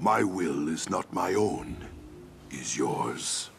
My will is not my own, is yours.